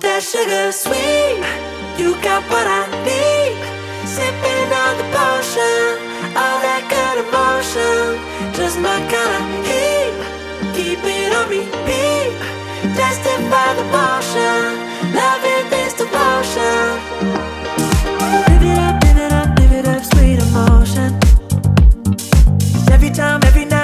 that sugar sweet. You got what I need. Sipping on the potion, all that good emotion. Just my kind of heat. Keep it on repeat. Tested by the potion. Loving this devotion. Live it up, live it up, live it up, sweet emotion. Every time, every night.